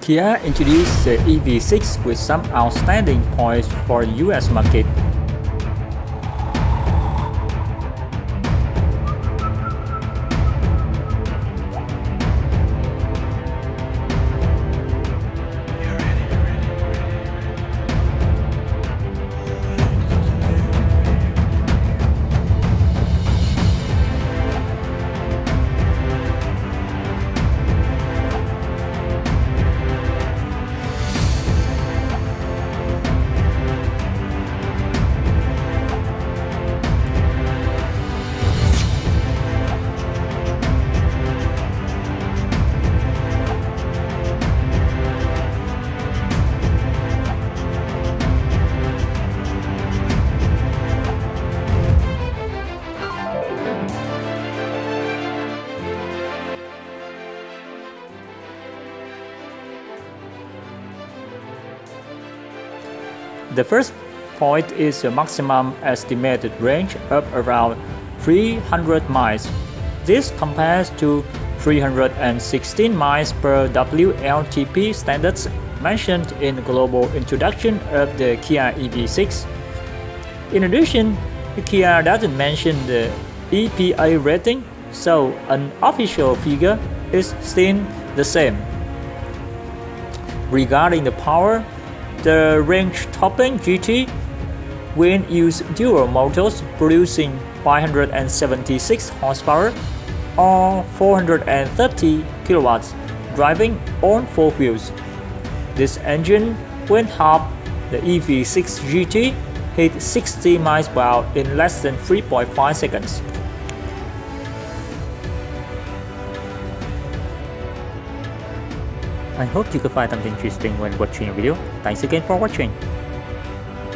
Kia introduced the EV6 with some outstanding points for the US market. The first point is the maximum estimated range of around 300 miles. This compares to 316 miles per WLTP standards mentioned in the global introduction of the Kia EV6. In addition, the Kia doesn't mention the EPA rating, so an official figure is still the same. Regarding the power, the range-topping GT will use dual motors producing 576 horsepower or 430 kilowatts driving on four wheels. This engine will help the EV6 GT hit 60 miles per hour in less than 3.5 seconds. I hope you could find something interesting when watching the video. Thanks again for watching.